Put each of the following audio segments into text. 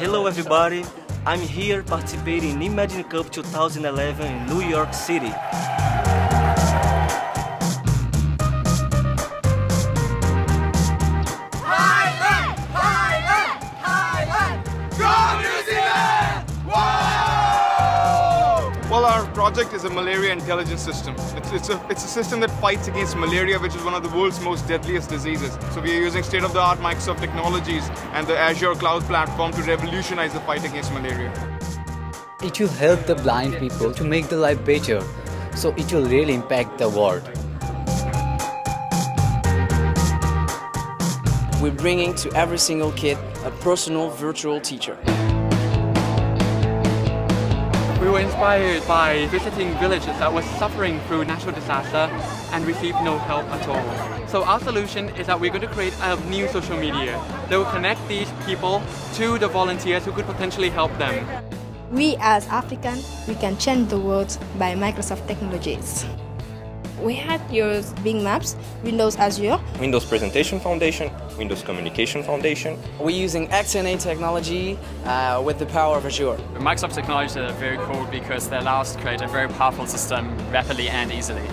Hello everybody, I'm here participating in Imagine Cup 2011 in New York City. Well, our project is a malaria intelligence system. It's, it's, a, it's a system that fights against malaria, which is one of the world's most deadliest diseases. So we are using state-of-the-art Microsoft technologies and the Azure cloud platform to revolutionize the fight against malaria. It will help the blind people to make their life better. So it will really impact the world. We're bringing to every single kid a personal virtual teacher. Inspired by visiting villages that were suffering through natural disaster and received no help at all. So our solution is that we're going to create a new social media that will connect these people to the volunteers who could potentially help them. We as Africans, we can change the world by Microsoft technologies. We had used Bing Maps, Windows Azure, Windows Presentation Foundation, Windows Communication Foundation. We're using XNA technology uh, with the power of Azure. Microsoft technologies are very cool because they allow us to create a very powerful system rapidly and easily.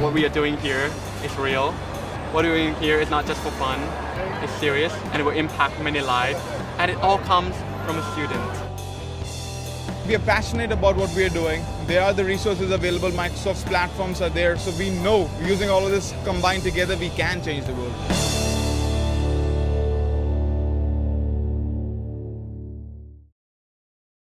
What we are doing here is real. What we're doing here is not just for fun, it's serious and it will impact many lives. And it all comes from a student. We are passionate about what we are doing. There are the resources available, Microsoft's platforms are there, so we know using all of this combined together, we can change the world.